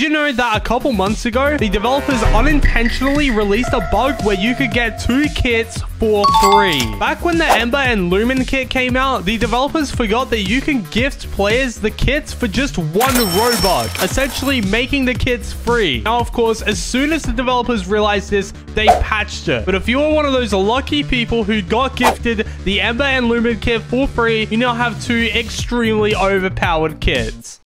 Did you know that a couple months ago, the developers unintentionally released a bug where you could get two kits for free? Back when the Ember and Lumen kit came out, the developers forgot that you can gift players the kits for just one Robux, essentially making the kits free. Now, of course, as soon as the developers realized this, they patched it. But if you are one of those lucky people who got gifted the Ember and Lumen kit for free, you now have two extremely overpowered kits.